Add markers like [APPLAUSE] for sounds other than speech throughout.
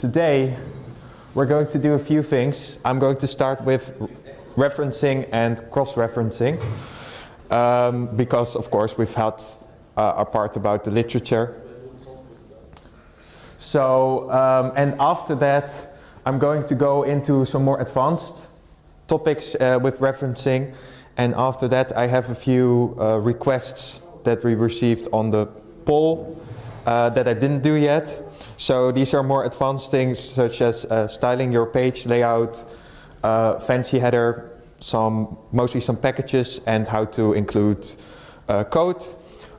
today we're going to do a few things. I'm going to start with referencing and cross-referencing um, because of course we've had uh, our part about the literature. So, um, and after that I'm going to go into some more advanced topics uh, with referencing and after that I have a few uh, requests that we received on the poll uh, that I didn't do yet. So these are more advanced things such as uh, styling your page layout, uh, fancy header, some mostly some packages and how to include uh, code.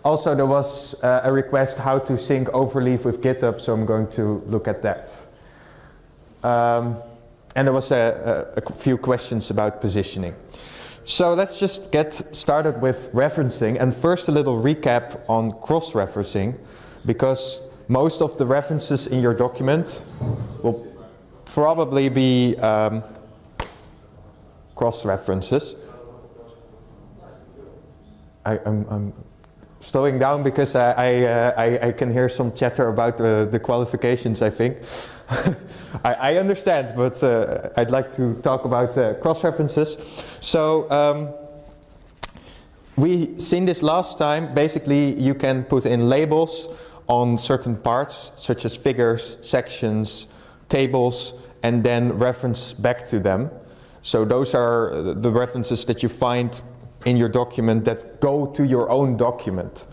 Also there was uh, a request how to sync overleaf with GitHub, so I'm going to look at that. Um, and there was a, a, a few questions about positioning. So let's just get started with referencing and first a little recap on cross-referencing because most of the references in your document will probably be um, cross-references. I'm, slowing down because I, I, uh, I, I, can hear some chatter about the, the qualifications, I think. [LAUGHS] I, I, understand, but uh, I'd like to talk about uh, cross-references. So, um, we seen this last time. Basically, you can put in labels on certain parts, such as figures, sections, tables, and then reference back to them. So those are the references that you find in your document that go to your own document.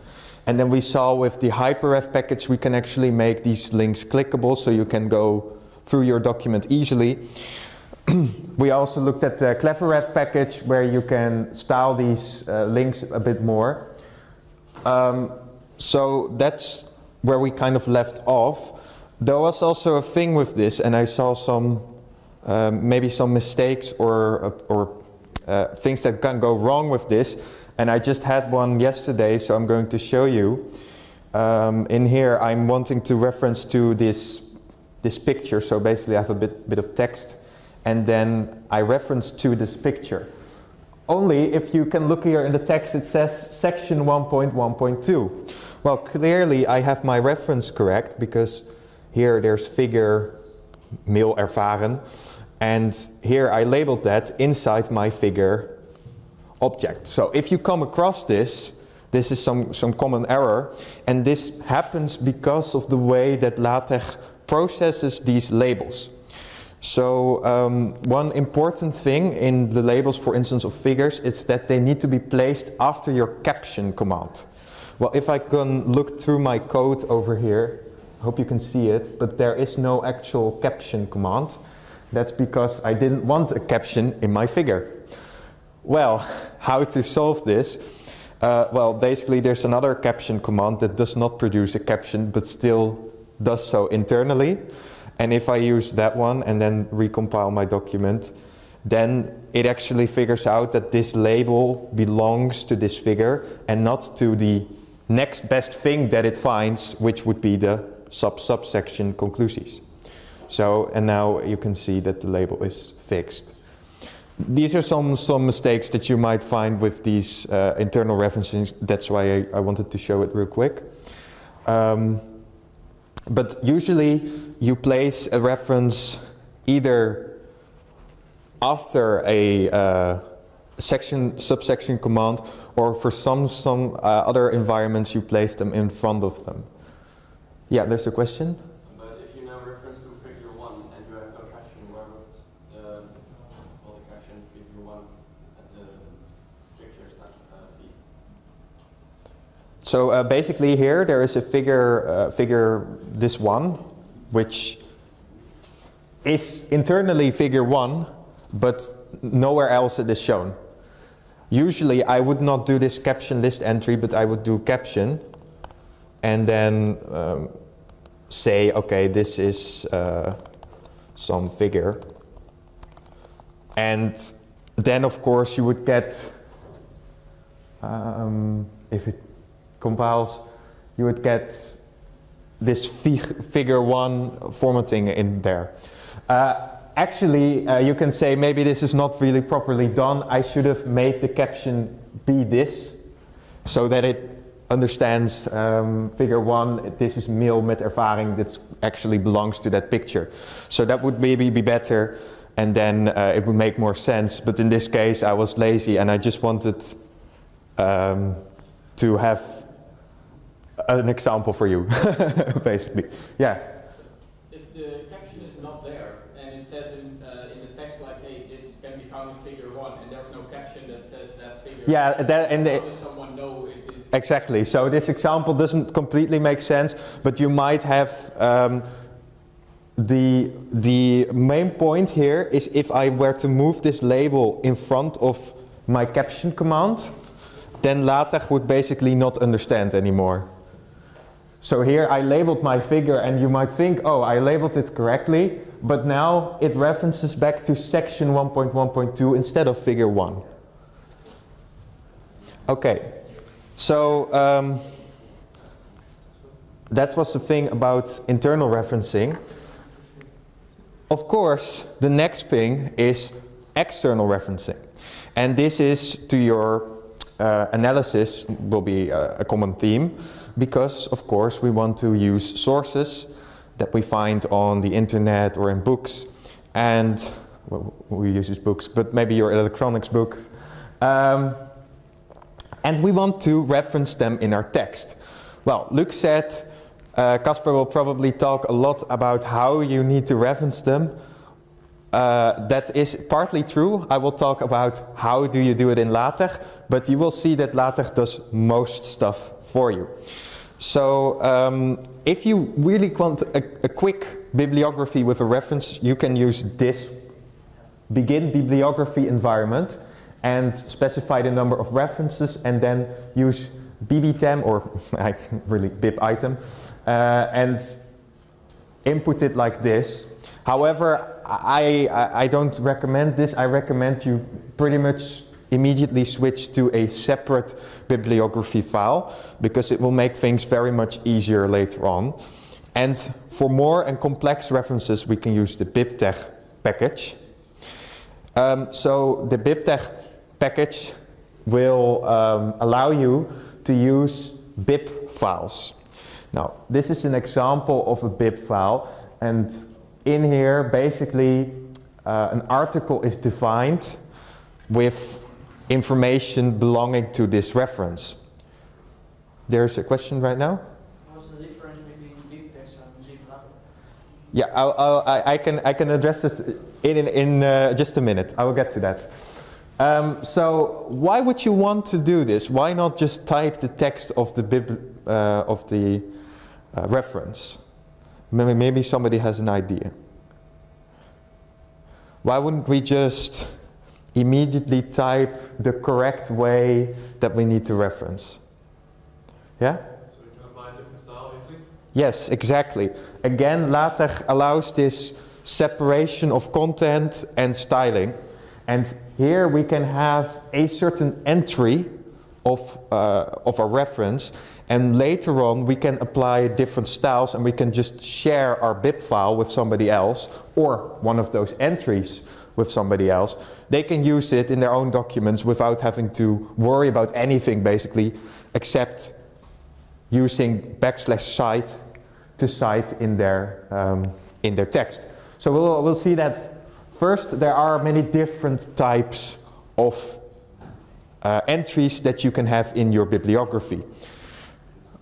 And then we saw with the hyperref package, we can actually make these links clickable so you can go through your document easily. [CLEARS THROAT] we also looked at the cleveref package where you can style these uh, links a bit more. Um, so that's where we kind of left off. There was also a thing with this, and I saw some, um, maybe some mistakes or, uh, or uh, things that can go wrong with this. And I just had one yesterday, so I'm going to show you. Um, in here, I'm wanting to reference to this, this picture. So basically, I have a bit, bit of text, and then I reference to this picture. Only if you can look here in the text, it says section 1.1.2. Well, clearly I have my reference correct because here there's figure mil ervaren and here I labeled that inside my figure object. So if you come across this, this is some, some common error and this happens because of the way that LaTeX processes these labels. So um, one important thing in the labels, for instance, of figures, is that they need to be placed after your caption command. Well, if I can look through my code over here, I hope you can see it, but there is no actual caption command. That's because I didn't want a caption in my figure. Well, how to solve this? Uh, well, basically there's another caption command that does not produce a caption, but still does so internally. And if I use that one and then recompile my document, then it actually figures out that this label belongs to this figure and not to the next best thing that it finds, which would be the sub-subsection conclusies. So, and now you can see that the label is fixed. These are some, some mistakes that you might find with these uh, internal references. That's why I, I, wanted to show it real quick. Um, but usually you place a reference either after a uh, section subsection command or for some some uh, other environments you place them in front of them. Yeah, there's a question. But if you now reference to figure one and you have no caption, where would the, well, the caption figure one at the pictures uh, be? So uh, basically here there is a figure, uh, figure this one, which is internally figure one, but nowhere else it is shown. Usually I would not do this caption list entry, but I would do caption and then um, say, okay, this is uh, some figure. And then of course you would get, um, if it compiles, you would get this fig figure one formatting in there. Uh, actually, uh, you can say maybe this is not really properly done. I should have made the caption be this so that it understands um, figure one, this is male met ervaring that actually belongs to that picture. So that would maybe be better and then uh, it would make more sense. But in this case, I was lazy and I just wanted um, to have an example for you, [LAUGHS] basically. Yeah. If the caption is not there and it says in, uh, in the text like, hey, this can be found in figure one, and there's no caption that says that figure. Yeah, that, and how does someone know it is? exactly. So this example doesn't completely make sense, but you might have. Um, the, the main point here is if I were to move this label in front of my caption command, then LaTeX would basically not understand anymore. So here I labeled my figure and you might think, oh, I labeled it correctly, but now it references back to section 1.1.2 instead of figure 1. Okay, so um, that was the thing about internal referencing. Of course, the next thing is external referencing. And this is to your uh, analysis will be a, a, common theme because, of course, we want to use sources that we find on the internet or in books. And well, we use books, but maybe your electronics book. Um, and we want to reference them in our text. Well, Luc said Kasper uh, will probably talk a lot about how you need to reference them. Uh, that is partly true. I will talk about how do you do it in LaTeX, but you will see that LaTeX does most stuff for you. So um, if you really want a, a, quick bibliography with a reference, you can use this begin bibliography environment and specify the number of references and then use bbtem or [LAUGHS] really bib item uh, and input it like this. However, I, I, I don't recommend this. I recommend you pretty much immediately switch to a separate bibliography file because it will make things very much easier later on. And for more and complex references, we can use the bibtex package. Um, so the bibtex package will um, allow you to use bib files. Now, this is an example of a bib file, and in here, basically, uh, an article is defined with information belonging to this reference. There's a question right now? What's the difference between bibtex and zip Yeah, I'll, I'll, I, can, I can address this in, in, in uh, just a minute. I will get to that. Um, so why would you want to do this? Why not just type the text of the, bib, uh, of the uh, reference. Maybe, maybe somebody has an idea. Why wouldn't we just immediately type the correct way that we need to reference? Yeah? So we can apply a different style easily? Yes, exactly. Again, LaTeX allows this separation of content and styling. And here we can have a certain entry of, uh, of a reference and later on, we can apply different styles and we can just share our bib file with somebody else or one of those entries with somebody else. They can use it in their own documents without having to worry about anything basically except using backslash cite to cite in their, um, in their text. So we'll, we'll see that first there are many different types of uh, entries that you can have in your bibliography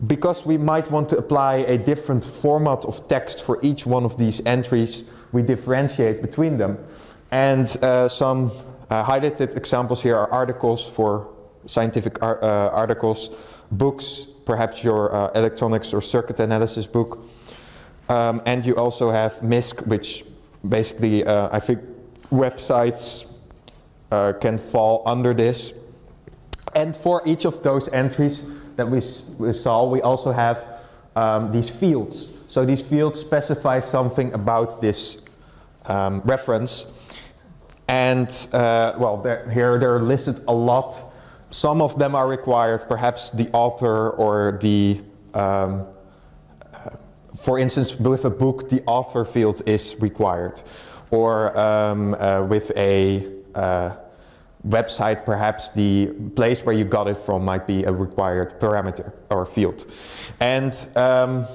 because we might want to apply a different format of text for each one of these entries, we differentiate between them. And uh, some uh, highlighted examples here are articles for scientific ar uh, articles, books, perhaps your uh, electronics or circuit analysis book. Um, and you also have MISC, which basically, uh, I think websites uh, can fall under this. And for each of those entries, that we, we saw, we also have um, these fields. So these fields specify something about this um, reference. And uh, well, they're, here they're listed a lot. Some of them are required, perhaps the author or the, um, for instance, with a book, the author field is required. Or um, uh, with a uh, website, perhaps the place where you got it from might be a required parameter or field. And um,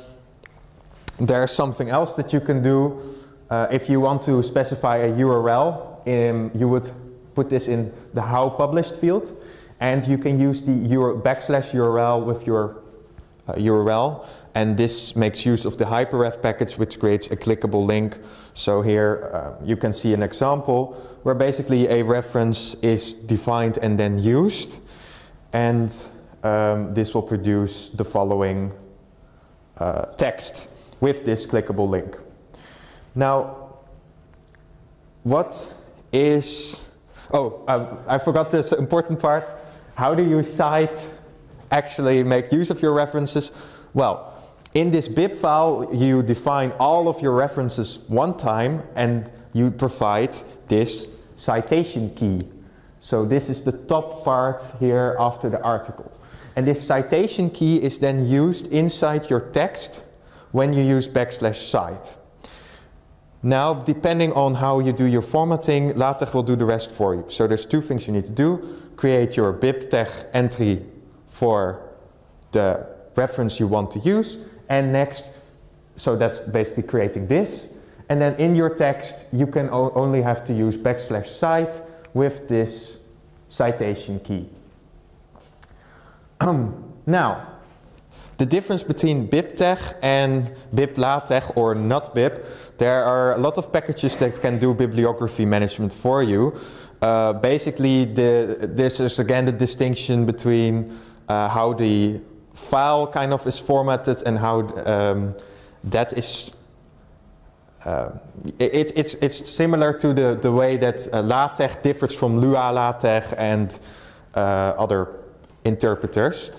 there's something else that you can do. Uh, if you want to specify a URL, um, you would put this in the how published field. And you can use the backslash URL with your uh, URL. And this makes use of the hyperref package, which creates a clickable link. So here uh, you can see an example where basically a reference is defined and then used. And um, this will produce the following uh, text with this clickable link. Now, what is, oh, I forgot this important part. How do you cite actually make use of your references? Well, in this bib file, you define all of your references one time and you provide this citation key. So this is the top part here after the article. And this citation key is then used inside your text when you use backslash cite. Now, depending on how you do your formatting, LaTeX will do the rest for you. So there's two things you need to do. Create your bibtexts entry for the reference you want to use. And next, so that's basically creating this. And then in your text, you can only have to use backslash cite with this citation key. [CLEARS THROAT] now, the difference between bibtex and biblatex or natbib, there are a lot of packages that can do bibliography management for you. Uh, basically, the, this is again the distinction between uh, how the file kind of is formatted and how um, that is uh, it, it's, it's similar to the, the way that uh, LaTeX differs from Lua LaTeX and uh, other interpreters.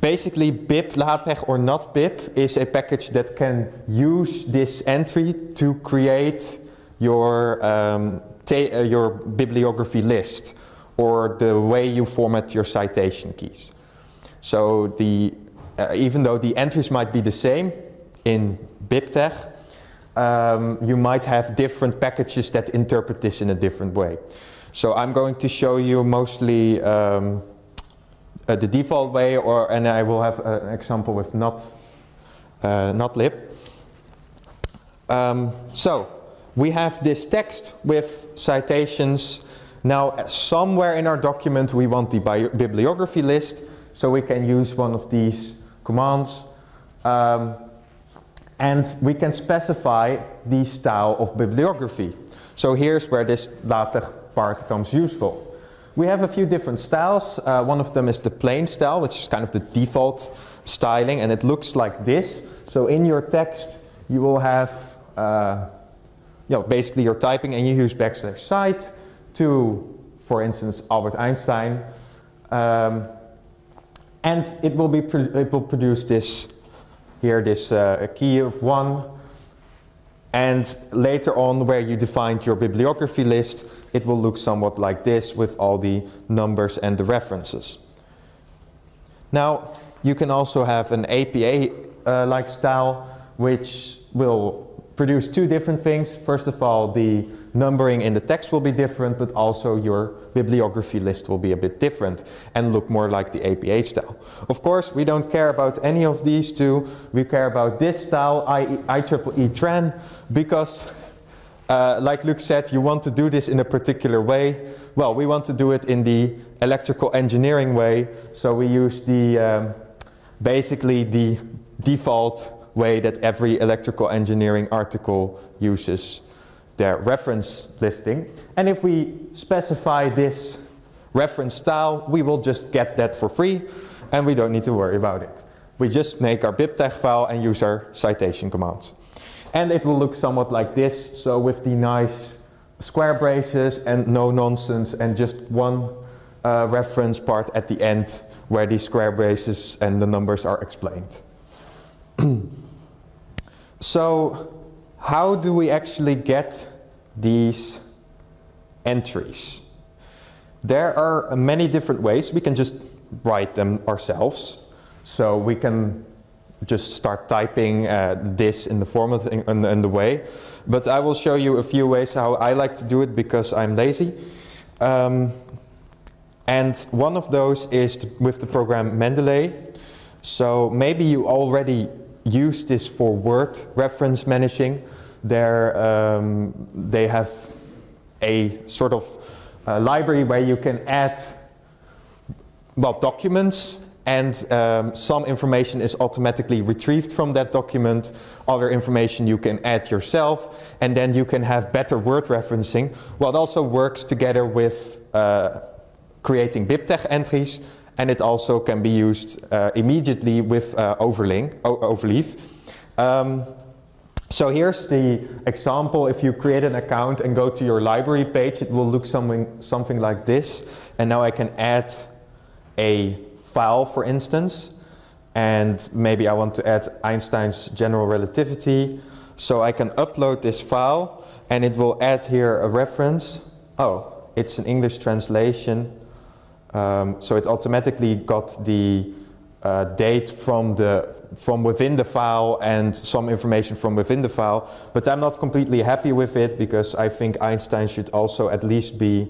Basically, bib LaTeX or natbib is a package that can use this entry to create your, um, uh, your bibliography list or the way you format your citation keys. So the, uh, even though the entries might be the same in bibtex, um, you might have different packages that interpret this in a different way. So I'm going to show you mostly um, uh, the default way, or and I will have an example with not uh, not lib. Um, so we have this text with citations. Now somewhere in our document we want the bibliography list, so we can use one of these commands. Um, and we can specify the style of bibliography. So here's where this later part becomes useful. We have a few different styles. Uh, one of them is the plain style, which is kind of the default styling, and it looks like this. So in your text, you will have, uh, you know, basically you're typing and you use backslash cite to, for instance, Albert Einstein. Um, and it will, be it will produce this here, this uh, key of one. And later on, where you defined your bibliography list, it will look somewhat like this with all the numbers and the references. Now, you can also have an APA-like uh, style, which will produce two different things. First of all, the numbering in the text will be different, but also your bibliography list will be a bit different and look more like the APA style. Of course, we don't care about any of these two. We care about this style, IEEEtran, because uh, like Luke said, you want to do this in a particular way. Well, we want to do it in the electrical engineering way, so we use the um, basically the default way that every electrical engineering article uses their reference listing. And if we specify this reference style, we will just get that for free and we don't need to worry about it. We just make our bibtex file and use our citation commands. And it will look somewhat like this, so with the nice square braces and no nonsense and just one uh, reference part at the end where the square braces and the numbers are explained. [CLEARS THROAT] so how do we actually get these entries? There are many different ways. We can just write them ourselves. So we can just start typing uh, this in the format in, the way. But I will show you a few ways how I like to do it because I'm lazy. Um, and one of those is with the program Mendeley. So maybe you already use this for Word reference managing. There, um, they have a sort of uh, library where you can add well documents and um, some information is automatically retrieved from that document. Other information you can add yourself, and then you can have better word referencing. Well, it also works together with uh, creating BibTeX entries, and it also can be used uh, immediately with uh, overlink, overleaf. Um, so here's the example. If you create an account and go to your library page, it will look something, something like this. And now I can add a file, for instance, and maybe I want to add Einstein's general relativity. So I can upload this file and it will add here a reference. Oh, it's an English translation. Um, so it automatically got the uh, date from the from within the file and some information from within the file. But I'm not completely happy with it because I think Einstein should also at least be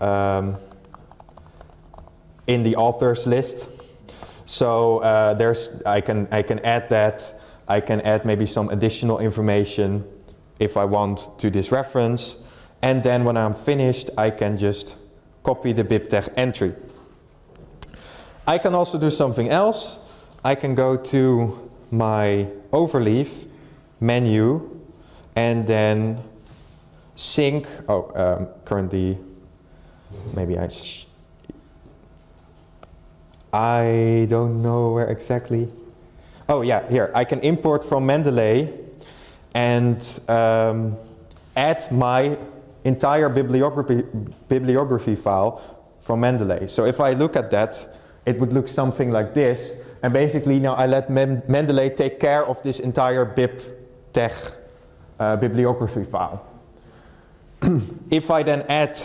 um, in the authors list. So uh, there's, I can, I can add that. I can add maybe some additional information if I want to this reference. And then when I'm finished, I can just copy the BibTeX entry. I can also do something else. I can go to my overleaf menu and then sync. Oh, um, currently, maybe I I don't know where exactly. Oh yeah, here. I can import from Mendeley and um, add my entire bibliography, bibliography file from Mendeley. So if I look at that, it would look something like this. And basically now I let Mendeley take care of this entire bibtex uh, bibliography file. [CLEARS THROAT] if I then add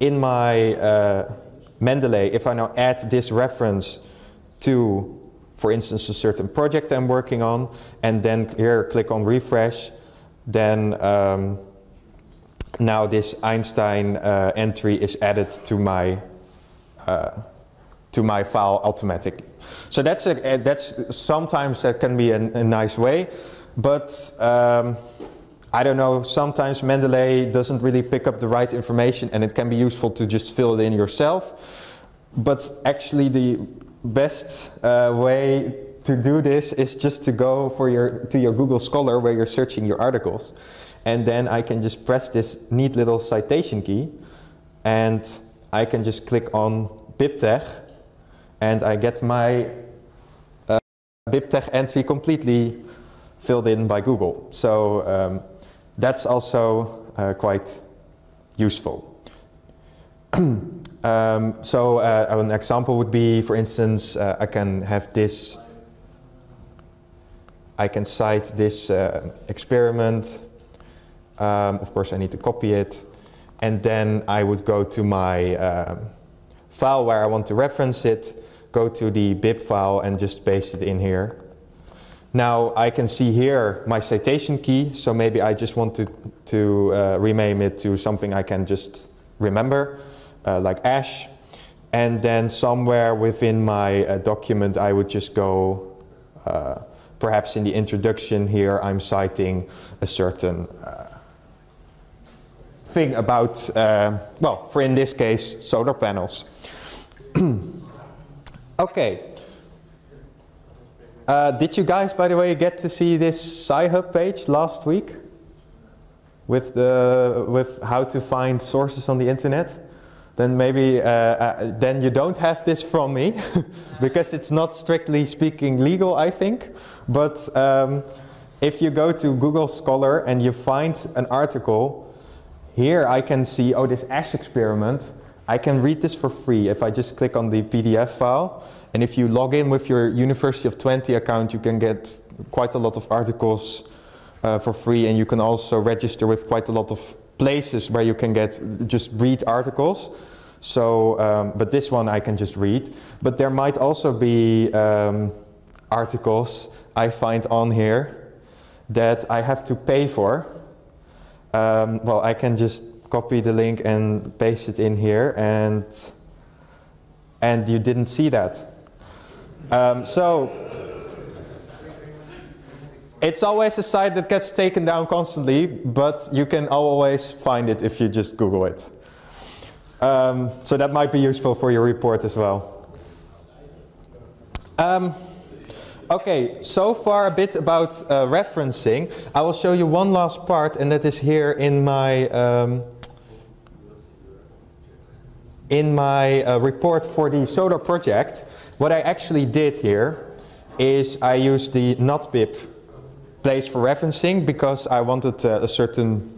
in my uh, Mendeley, if I now add this reference to, for instance, a certain project I'm working on, and then here click on refresh, then um, now this Einstein uh, entry is added to my uh, to my file automatically. So that's a, that's sometimes that can be a, a nice way, but um, I don't know, sometimes Mendeley doesn't really pick up the right information and it can be useful to just fill it in yourself. But actually the best uh, way to do this is just to go for your, to your Google Scholar where you're searching your articles. And then I can just press this neat little citation key and I can just click on BibTeX and I get my uh, BibTeX entry completely filled in by Google. So um, that's also uh, quite useful. [CLEARS THROAT] um, so uh, an example would be, for instance, uh, I can have this, I can cite this uh, experiment. Um, of course, I need to copy it. And then I would go to my uh, file where I want to reference it, go to the bib file and just paste it in here. Now I can see here my citation key, so maybe I just want to, to uh, rename it to something I can just remember, uh, like ash. And then somewhere within my uh, document I would just go, uh, perhaps in the introduction here I'm citing a certain uh, thing about, uh, well, for in this case, solar panels. [CLEARS THROAT] okay, uh, did you guys, by the way, get to see this Sci-Hub page last week? With, the, with how to find sources on the internet? Then maybe, uh, uh, then you don't have this from me, [LAUGHS] because it's not strictly speaking legal, I think. But um, if you go to Google Scholar and you find an article, here I can see, oh, this ASH experiment, I can read this for free if I just click on the PDF file. And if you log in with your University of Twente account, you can get quite a lot of articles uh, for free. And you can also register with quite a lot of places where you can get just read articles. So, um, but this one I can just read. But there might also be um, articles I find on here that I have to pay for. Um, well, I can just copy the link and paste it in here and and you didn't see that. Um, so it's always a site that gets taken down constantly, but you can always find it if you just Google it. Um, so that might be useful for your report as well. Um, okay, so far a bit about uh, referencing. I will show you one last part, and that is here in my um, in my uh, report for the solar project. What I actually did here is I used the natbib place for referencing because I wanted uh, a certain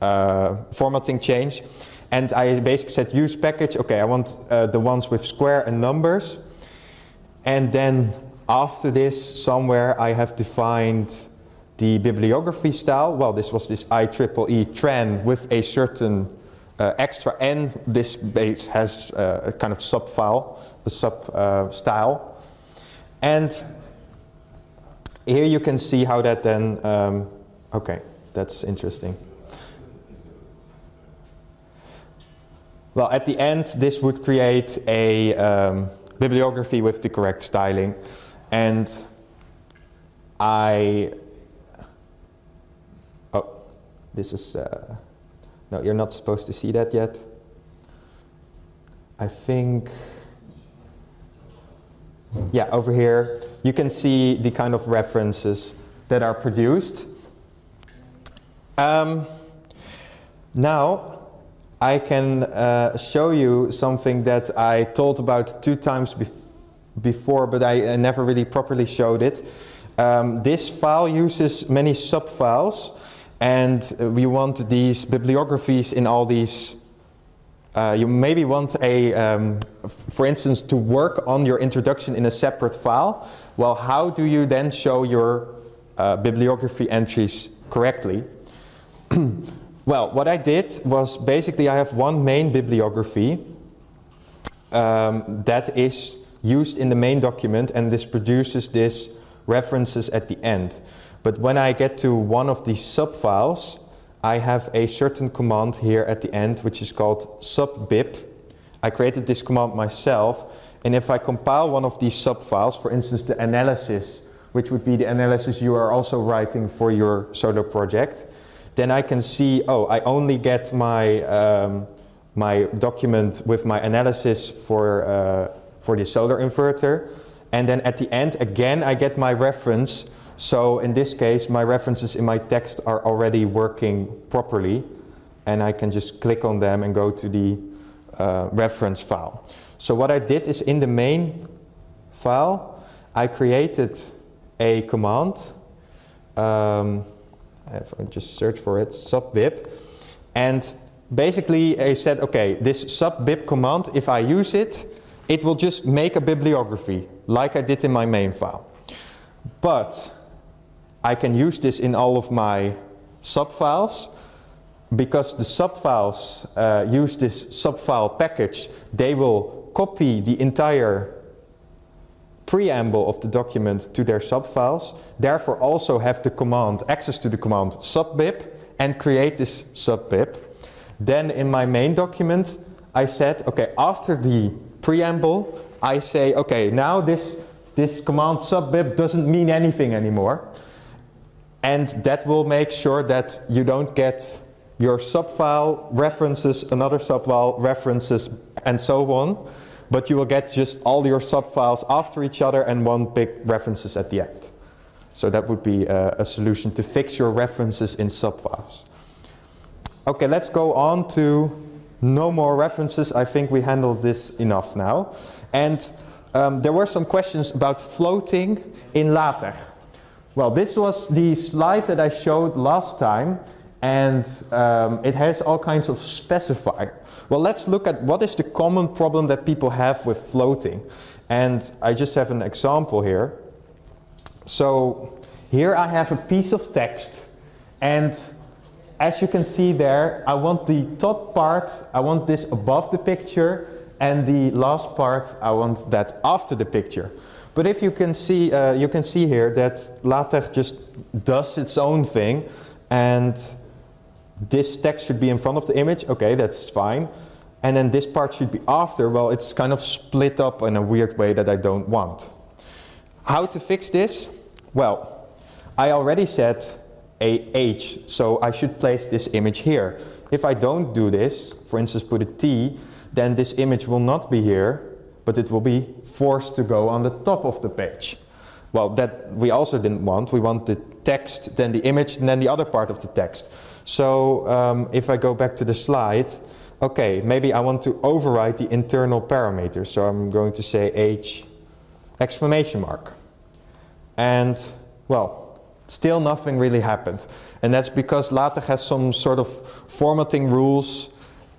uh, formatting change. And I basically said use package, okay, I want uh, the ones with square and numbers. And then after this, somewhere I have defined the bibliography style. Well, this was this IEEEtran with a certain uh, extra n. This base has uh, a kind of sub file, a sub uh, style. And here you can see how that then, um, okay, that's interesting. Well, at the end, this would create a um, bibliography with the correct styling. And I, oh, this is, uh, no, you're not supposed to see that yet. I think, yeah, over here, you can see the kind of references that are produced. Um, now, I can uh, show you something that I told about two times bef before, but I uh, never really properly showed it. Um, this file uses many subfiles, and we want these bibliographies in all these uh, you maybe want a, um, for instance, to work on your introduction in a separate file. Well, how do you then show your uh, bibliography entries correctly? [CLEARS THROAT] well, what I did was basically I have one main bibliography um, that is used in the main document and this produces this references at the end. But when I get to one of these subfiles, I have a certain command here at the end which is called subbib. I created this command myself and if I compile one of these subfiles, for instance the analysis, which would be the analysis you are also writing for your Solar project, then I can see, oh, I only get my, um, my document with my analysis for, uh, for the solar inverter. And then at the end, again, I get my reference so in this case, my references in my text are already working properly and I can just click on them and go to the uh, reference file. So what I did is in the main file, I created a command. Um, I just search for it, subbib. And basically I said, okay, this subbib command, if I use it, it will just make a bibliography like I did in my main file. But I can use this in all of my subfiles because the subfiles uh, use this subfile package, they will copy the entire preamble of the document to their subfiles, therefore also have the command, access to the command subbib and create this subbib. Then in my main document, I said, okay, after the preamble, I say, okay, now this, this command subbib doesn't mean anything anymore. And that will make sure that you don't get your subfile references, another subfile references, and so on. But you will get just all your subfiles after each other and one big references at the end. So that would be a, a solution to fix your references in subfiles. Okay, let's go on to no more references. I think we handled this enough now. And um, there were some questions about floating in LaTeX. Well, this was the slide that I showed last time and um, it has all kinds of specifier. Well, let's look at what is the common problem that people have with floating. And I just have an example here. So here I have a piece of text and as you can see there, I want the top part, I want this above the picture and the last part, I want that after the picture. But if you can see, uh, you can see here that LaTeX just does its own thing and this text should be in front of the image, okay, that's fine. And then this part should be after, well, it's kind of split up in a weird way that I don't want. How to fix this? Well, I already said a H, so I should place this image here. If I don't do this, for instance put a T, then this image will not be here, but it will be forced to go on the top of the page. Well, that we also didn't want. We want the text, then the image, and then the other part of the text. So um, if I go back to the slide, okay, maybe I want to override the internal parameters. So I'm going to say H exclamation mark. And, well, still nothing really happened. And that's because LaTeX has some sort of formatting rules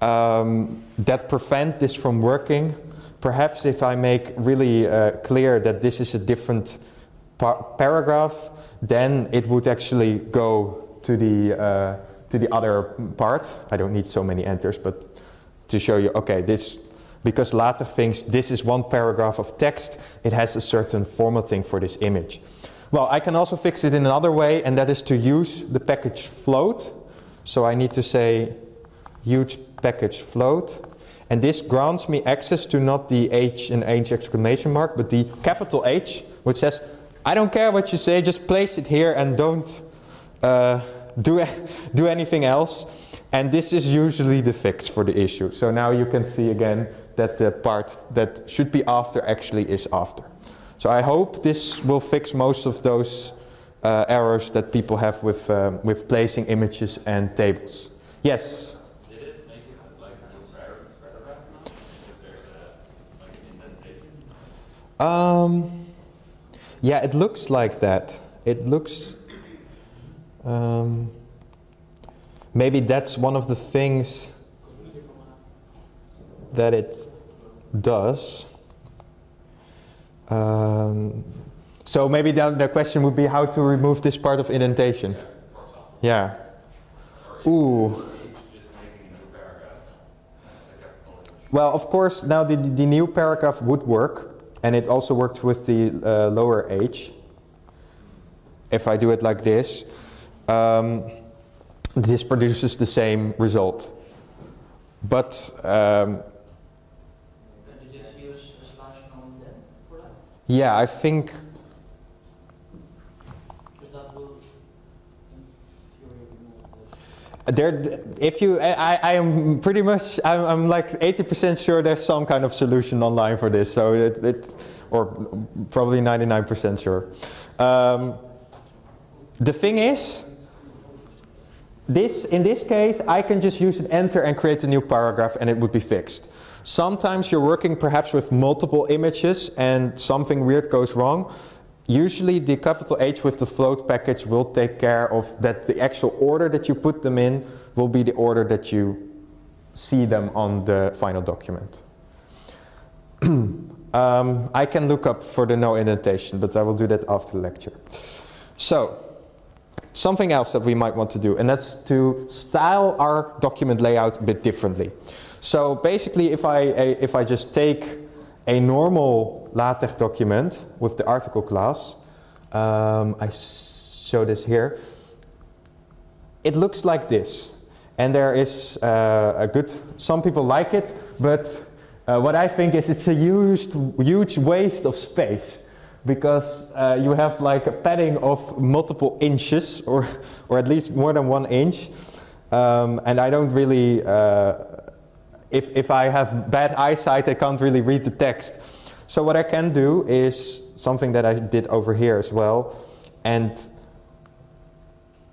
um, that prevent this from working. Perhaps if I make really uh, clear that this is a different par paragraph, then it would actually go to the, uh, to the other part. I don't need so many enters, but to show you, okay, this, because LaTeX thinks this is one paragraph of text, it has a certain formatting for this image. Well, I can also fix it in another way, and that is to use the package float. So I need to say huge package float. And this grants me access to not the H and H exclamation mark, but the capital H, which says, I don't care what you say, just place it here and don't uh, do, [LAUGHS] do anything else. And this is usually the fix for the issue. So now you can see again that the part that should be after actually is after. So I hope this will fix most of those uh, errors that people have with, uh, with placing images and tables. Yes? Did it make it like a new paragraph now? If there's a, like an indentation? Um, yeah, it looks like that. It looks... Um, maybe that's one of the things that it does. Um, so maybe the, the question would be how to remove this part of indentation. Yeah. Ooh. Well, of course, now the, the new paragraph would work, and it also worked with the uh, lower h. If I do it like this, um, this produces the same result. But um, Can you just use a slash no indent for that? yeah, I think Because that will, in theory, remove this. There. If you, I, I am pretty much, I'm, I'm like 80% sure there's some kind of solution online for this. So it, it or probably 99% sure. Um, the thing is, this, in this case, I can just use an enter and create a new paragraph and it would be fixed. Sometimes you're working perhaps with multiple images and something weird goes wrong. Usually the capital H with the float package will take care of that the actual order that you put them in will be the order that you see them on the final document. [CLEARS THROAT] um, I can look up for the no indentation, but I will do that after the lecture. So, something else that we might want to do, and that's to style our document layout a bit differently. So basically, if I, if I just take a normal LaTeX document with the article class, um, I show this here, it looks like this. And there is uh, a good, some people like it, but uh, what I think is it's a huge, huge waste of space because uh, you have like a padding of multiple inches or, or at least more than one inch. Um, and I don't really, uh, if, if I have bad eyesight, I can't really read the text. So what I can do is something that I did over here as well. And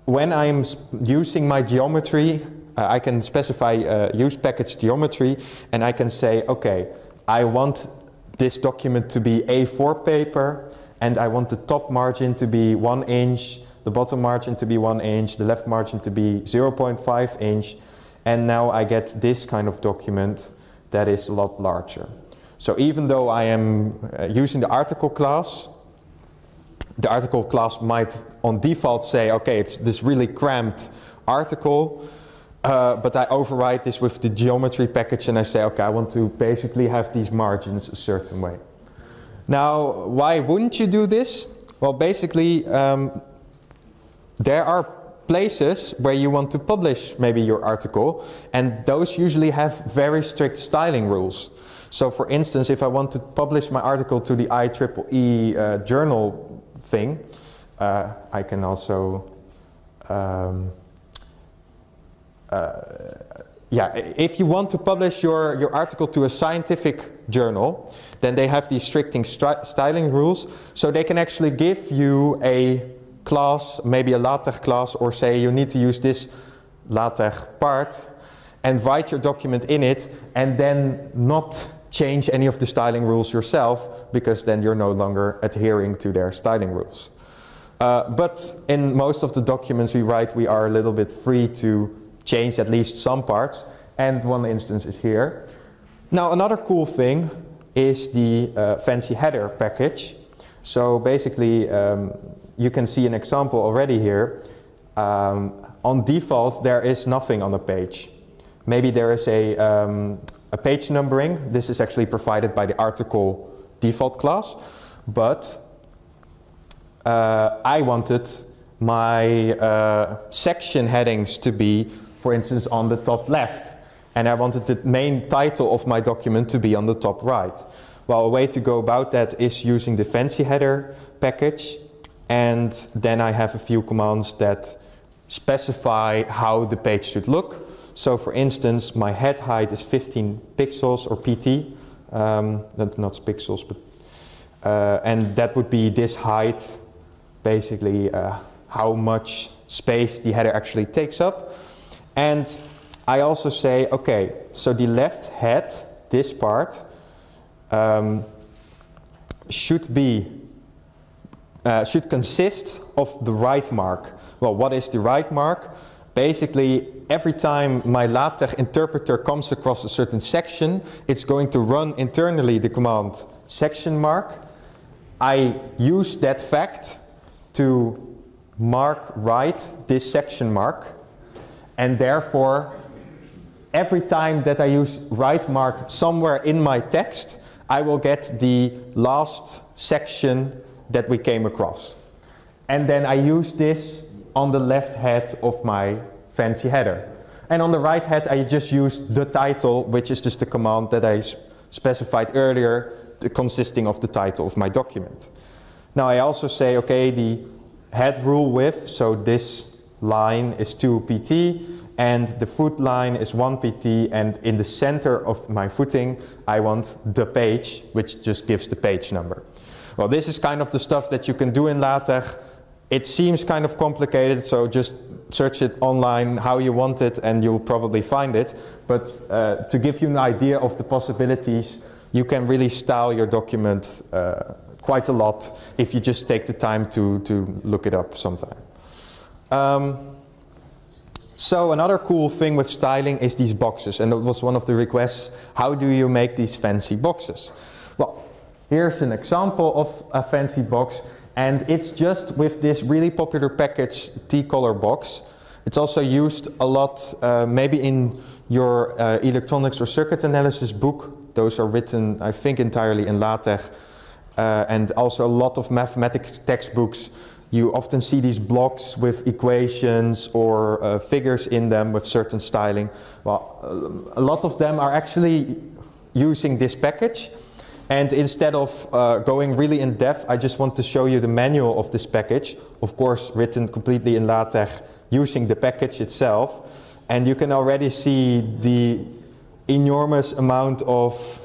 when I'm using my geometry, uh, I can specify uh, use package geometry and I can say, okay, I want this document to be A4 paper and I want the top margin to be one inch, the bottom margin to be one inch, the left margin to be 0.5 inch and now I get this kind of document that is a lot larger. So even though I am uh, using the article class, the article class might on default say, okay, it's this really cramped article, uh, but I override this with the geometry package and I say, okay, I want to basically have these margins a certain way. Now, why wouldn't you do this? Well, basically, um, there are places where you want to publish maybe your article, and those usually have very strict styling rules. So for instance, if I want to publish my article to the IEEE uh, journal thing, uh, I can also, um, uh, yeah, if you want to publish your, your article to a scientific journal, then they have these stricting styling rules, so they can actually give you a class, maybe a LaTeX class, or say you need to use this LaTeX part, and write your document in it, and then not change any of the styling rules yourself, because then you're no longer adhering to their styling rules. Uh, but in most of the documents we write, we are a little bit free to change at least some parts, and one instance is here. Now another cool thing is the uh, fancy header package. So basically, um, you can see an example already here. Um, on default, there is nothing on the page. Maybe there is a, um, a page numbering. This is actually provided by the article default class. But uh, I wanted my uh, section headings to be, for instance, on the top left. And I wanted the main title of my document to be on the top right. Well, a way to go about that is using the fancy header package. And then I have a few commands that specify how the page should look. So for instance, my head height is 15 pixels or PT, um, not, not pixels, but, uh, and that would be this height, basically uh, how much space the header actually takes up. And I also say, okay, so the left head, this part, um, should be uh, should consist of the right mark. Well, what is the right mark? Basically, every time my LaTeX interpreter comes across a certain section, it's going to run internally the command section mark. I use that fact to mark right this section mark, and therefore, every time that I use right mark somewhere in my text, I will get the last section that we came across. And then I use this on the left head of my fancy header. And on the right head, I just use the title, which is just the command that I specified earlier, consisting of the title of my document. Now I also say, okay, the head rule width, so this line is 2 pt, and the foot line is 1 pt, and in the center of my footing, I want the page, which just gives the page number. Well, this is kind of the stuff that you can do in LaTeX. It seems kind of complicated, so just search it online how you want it and you'll probably find it. But uh, to give you an idea of the possibilities, you can really style your document uh, quite a lot if you just take the time to, to look it up sometime. Um, so another cool thing with styling is these boxes, and that was one of the requests, how do you make these fancy boxes? Here's an example of a fancy box and it's just with this really popular package tcolorbox. It's also used a lot uh, maybe in your uh, electronics or circuit analysis book. Those are written I think entirely in LaTeX uh, and also a lot of mathematics textbooks you often see these blocks with equations or uh, figures in them with certain styling. Well, a lot of them are actually using this package and instead of uh, going really in depth, I just want to show you the manual of this package. Of course, written completely in LaTeX using the package itself. And you can already see the enormous amount of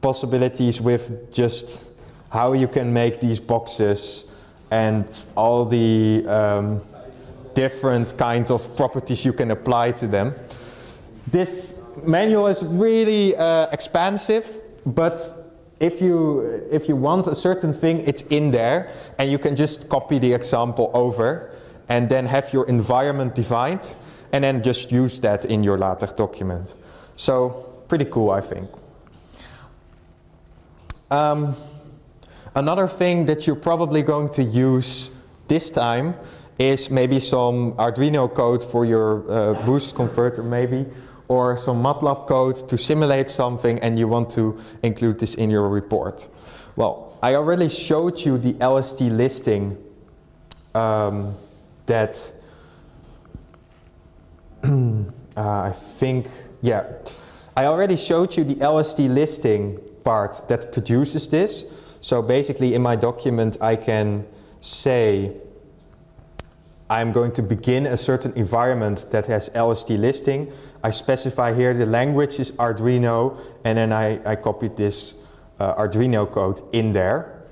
possibilities with just how you can make these boxes and all the um, different kinds of properties you can apply to them. This manual is really uh, expansive, but if you, if you want a certain thing, it's in there and you can just copy the example over and then have your environment defined and then just use that in your LaTeX document. So pretty cool, I think. Um, another thing that you're probably going to use this time is maybe some Arduino code for your uh, boost converter maybe or some MATLAB code to simulate something and you want to include this in your report. Well, I already showed you the LST listing um, that [CLEARS THROAT] uh, I think, yeah. I already showed you the LST listing part that produces this. So basically in my document I can say I'm going to begin a certain environment that has LST listing. I specify here the language is Arduino and then I, I copied this uh, Arduino code in there.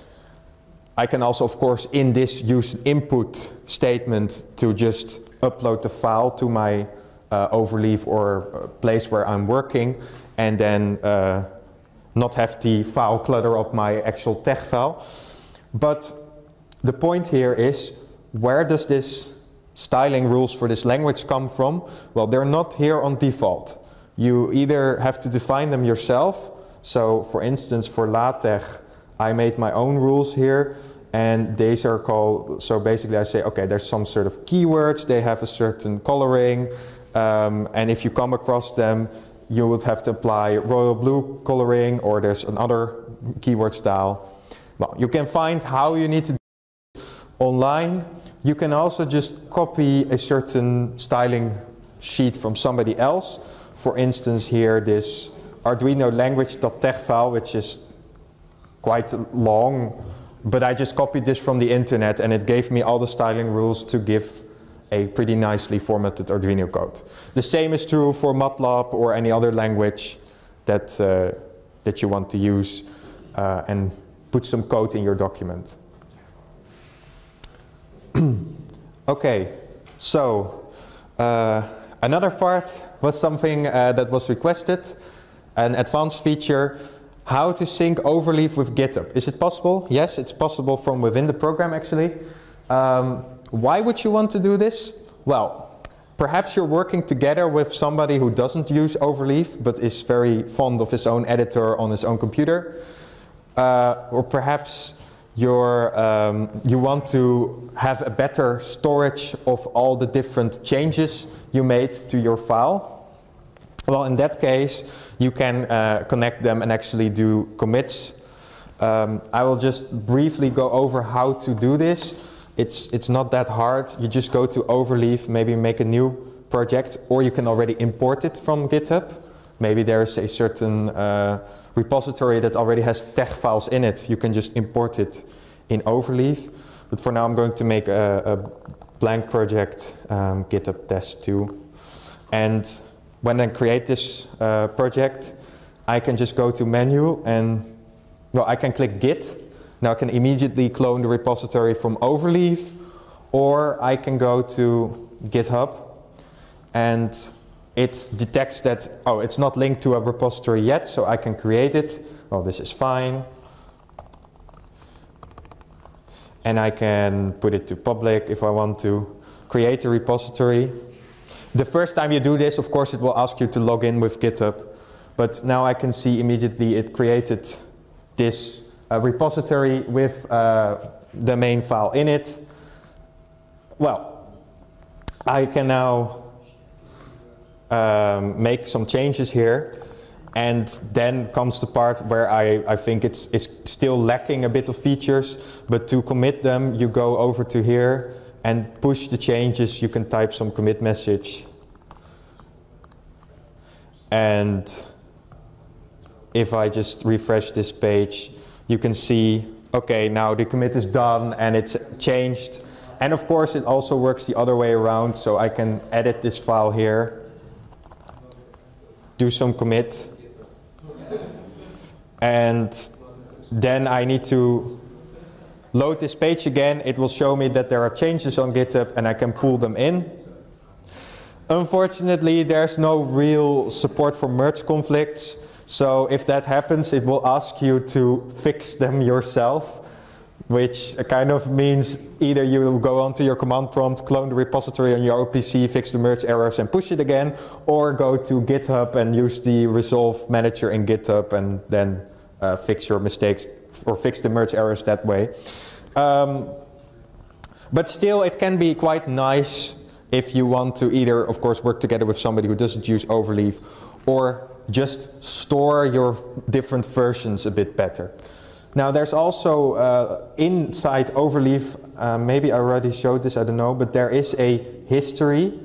I can also of course in this use input statement to just upload the file to my uh, overleaf or uh, place where I'm working and then uh, not have the file clutter up my actual TeX file. But the point here is where does this styling rules for this language come from? Well, they're not here on default. You either have to define them yourself. So for instance, for LaTeX, I made my own rules here and these are called, so basically I say, okay, there's some sort of keywords, they have a certain coloring, um, and if you come across them, you would have to apply royal blue coloring or there's another keyword style. Well, you can find how you need to do online. You can also just copy a certain styling sheet from somebody else. For instance, here this Arduino language.tex file, which is quite long, but I just copied this from the internet and it gave me all the styling rules to give a pretty nicely formatted Arduino code. The same is true for MATLAB or any other language that, uh, that you want to use uh, and put some code in your document. [CLEARS THROAT] okay, so uh, another part was something uh, that was requested, an advanced feature, how to sync Overleaf with GitHub. Is it possible? Yes, it's possible from within the program actually. Um, why would you want to do this? Well, perhaps you're working together with somebody who doesn't use Overleaf but is very fond of his own editor on his own computer. Uh, or perhaps um, you want to have a better storage of all the different changes you made to your file. Well, in that case, you can uh, connect them and actually do commits. Um, I will just briefly go over how to do this. It's, it's not that hard. You just go to Overleaf, maybe make a new project, or you can already import it from GitHub. Maybe there's a certain uh, repository that already has TeX files in it. You can just import it in Overleaf. But for now, I'm going to make a, a blank project, um, GitHub test 2. And when I create this uh, project, I can just go to menu and, well, I can click Git. Now I can immediately clone the repository from Overleaf, or I can go to GitHub and it detects that, oh, it's not linked to a repository yet, so I can create it. Oh, this is fine. And I can put it to public if I want to. Create a repository. The first time you do this, of course, it will ask you to log in with GitHub. But now I can see immediately it created this uh, repository with uh, the main file in it. Well, I can now um, make some changes here. And then comes the part where I, I think it's, it's still lacking a bit of features, but to commit them, you go over to here and push the changes. You can type some commit message. And if I just refresh this page, you can see, okay, now the commit is done and it's changed. And of course, it also works the other way around, so I can edit this file here, do some commit, and then I need to load this page again. It will show me that there are changes on GitHub and I can pull them in. Unfortunately, there's no real support for merge conflicts. So if that happens, it will ask you to fix them yourself, which kind of means either you go onto your command prompt, clone the repository on your OPC, fix the merge errors and push it again, or go to GitHub and use the resolve manager in GitHub and then uh, fix your mistakes or fix the merge errors that way. Um, but still, it can be quite nice if you want to either, of course, work together with somebody who doesn't use Overleaf or just store your different versions a bit better. Now there's also uh, inside Overleaf, uh, maybe I already showed this, I don't know, but there is a history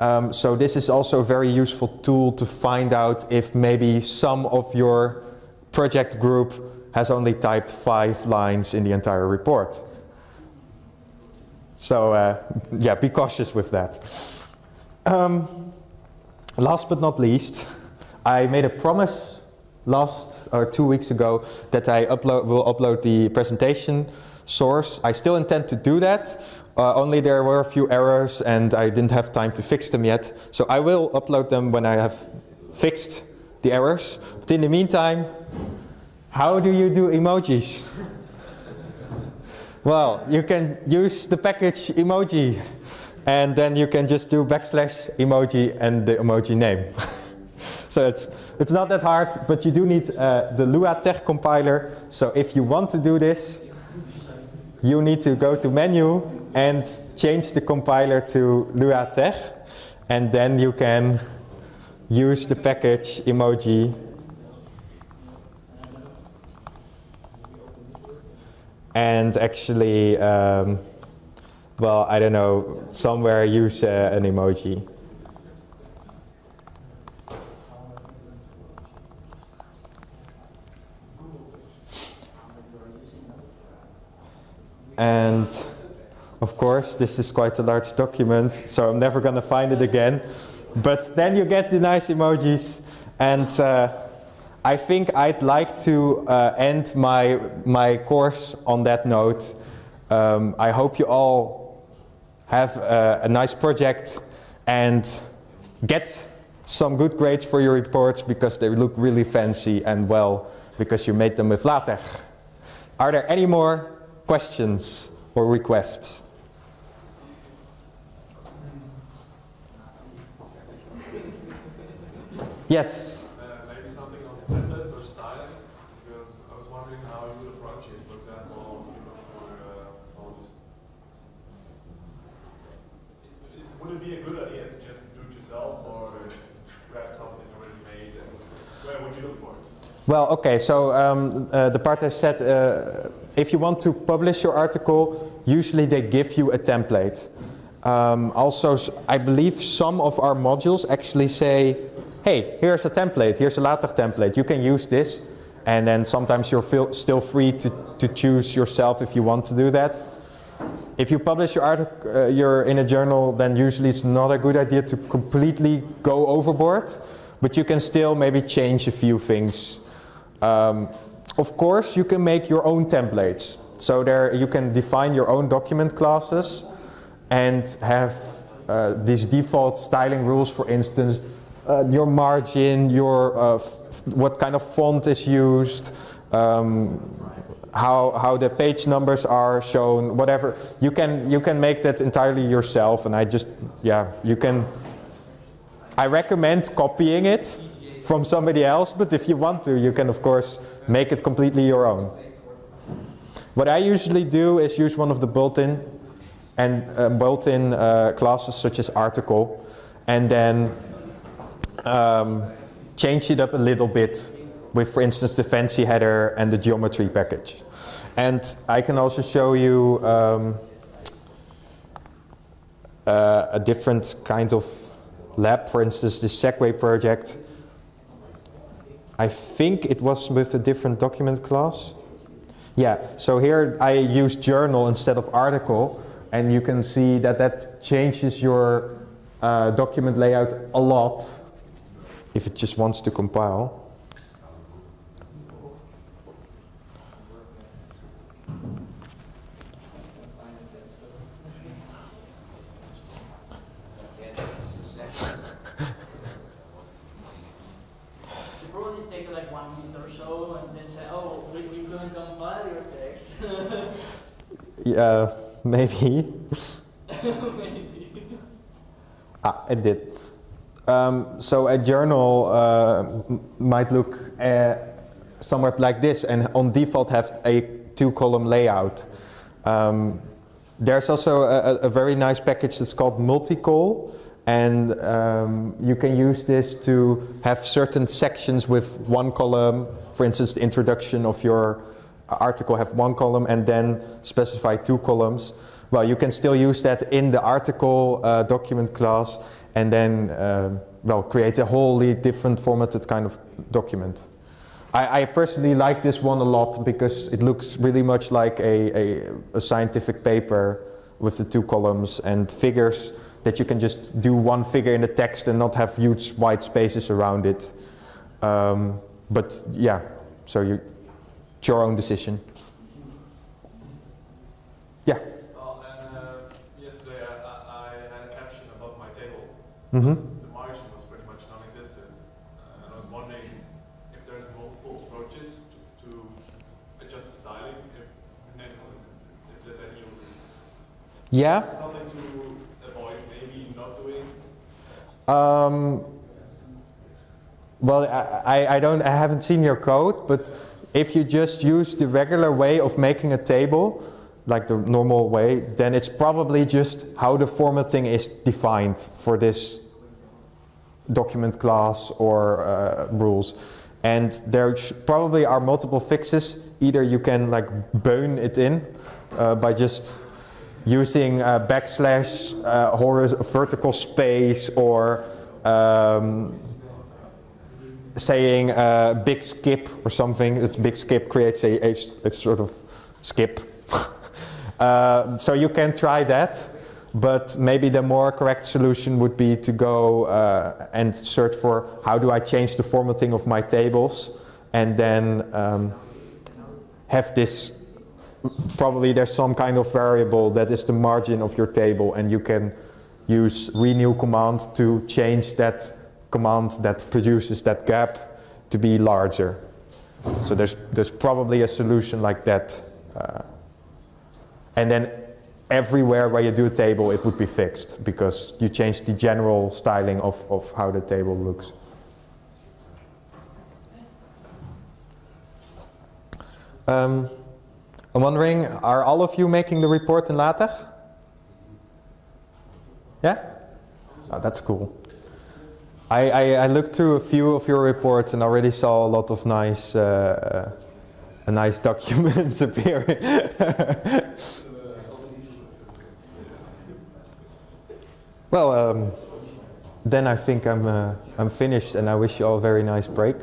Um, so this is also a very useful tool to find out if maybe some of your project group has only typed five lines in the entire report. So uh, yeah, be cautious with that. Um, last but not least, I made a promise last or two weeks ago that I upload, will upload the presentation source. I still intend to do that, uh, only there were a few errors and I didn't have time to fix them yet. So I will upload them when I have fixed the errors. But in the meantime, how do you do emojis? [LAUGHS] well, you can use the package emoji and then you can just do backslash emoji and the emoji name. [LAUGHS] so it's, it's not that hard, but you do need uh, the LuaTeX compiler. So if you want to do this, you need to go to menu and change the compiler to LuaTeX. And then you can use the package emoji and actually, um, well, I don't know, somewhere use uh, an emoji. And of course, this is quite a large document, so I'm never going to find it again. But then you get the nice emojis. And uh, I think I'd like to uh, end my, my course on that note. Um, I hope you all have uh, a nice project and get some good grades for your reports because they look really fancy and well because you made them with LaTeX. Are there any more questions or requests? Yes. Uh, maybe something on the templates or styling, because I was wondering how you would approach it. For example, for uh, all this. It, would it be a good idea to just do it yourself, or grab something already made? And where would you look for it? Well, okay, so um, uh, the part I said, uh, if you want to publish your article, usually they give you a template. Um, also, I believe some of our modules actually say, hey, here's a template, here's a LaTeX template, you can use this. And then sometimes you're still free to, to choose yourself if you want to do that. If you publish your article uh, you're in a journal, then usually it's not a good idea to completely go overboard, but you can still maybe change a few things. Um, of course, you can make your own templates. So there you can define your own document classes and have uh, these default styling rules, for instance, uh, your margin, your uh, what kind of font is used, um, how how the page numbers are shown, whatever. You can you can make that entirely yourself, and I just yeah you can. I recommend copying it from somebody else, but if you want to, you can of course make it completely your own. What I usually do is use one of the built-in and uh, built-in uh, classes such as article, and then um, change it up a little bit with, for instance, the fancy header and the geometry package. And I can also show you um, uh, a different kind of lab, for instance, the Segway project. I think it was with a different document class. Yeah, so here I use journal instead of article, and you can see that that changes your uh, document layout a lot if it just wants to compile. You probably take like one minute or so and then say, oh, we, we couldn't compile your text. Yeah, maybe. [LAUGHS] Maybe. Ah, it did. Um, so a journal uh, might look uh, somewhat like this and on default have a two column layout. Um, there's also a, a- a very nice package that's called multicol and um, you can use this to have certain sections with one column, for instance the introduction of your article have one column and then specify two columns. Well, you can still use that in the article uh, document class and then um, well create a wholly different formatted kind of document. I, I, personally like this one a lot because it looks really much like a, a, a scientific paper with the two columns and figures that you can just do one figure in the text and not have huge white spaces around it. Um, but yeah, so you, it's your own decision. Yeah. Well, and uh, yesterday I, I, had a caption above my table. Mm -hmm. The margin was pretty much non-existent, uh, and I was wondering if there's multiple approaches to, to adjust the styling. If, if there's any. Yeah. Something to avoid, maybe not doing. Um, well, I, I don't, I haven't seen your code, but if you just use the regular way of making a table, like the normal way, then it's probably just how the formatting is defined for this document class or uh, rules. And there probably are multiple fixes. Either you can like bone it in uh, by just using uh, backslash uh, vertical space or um, saying uh, big skip or something. It's big skip creates a, a, a sort of skip [LAUGHS] uh, so you can try that, but maybe the more correct solution would be to go uh, and search for how do I change the formatting of my tables and then um, have this, probably there's some kind of variable that is the margin of your table and you can use renew command to change that command that produces that gap to be larger. So there's, there's probably a solution like that. Uh, and then everywhere where you do a table, it would be fixed because you change the general styling of, of how the table looks. Um, I'm wondering, are all of you making the report in LaTeX? Yeah? Oh, that's cool. I, I, I, looked through a few of your reports and already saw a lot of nice, uh, uh, nice [LAUGHS] documents appearing. [LAUGHS] Well, um, then I think I'm, uh, I'm finished and I wish you all a very nice break.